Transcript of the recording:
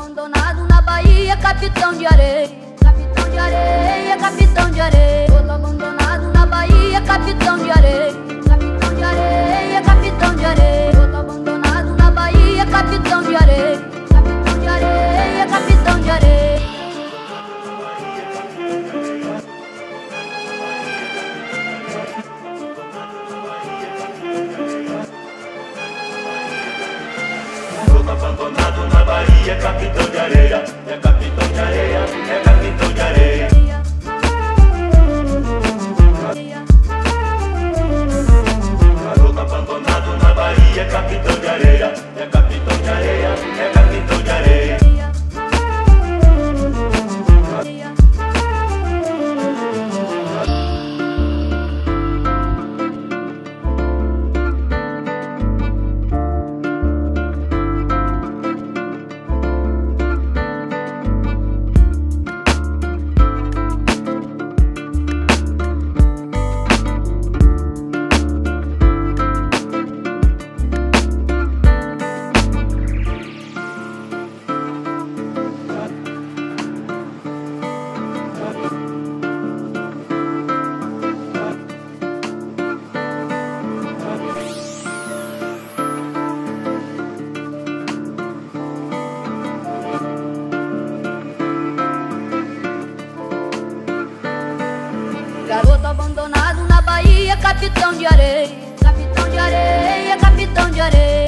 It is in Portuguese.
Abandonado na Bahia, capitão de areia Capitão de areia, capitão de areia. Todo abandonado na Bahia, capitão de areia, é capitão de areia, é capitão de areia. capitão de areia, capitão de areia, capitão de areia.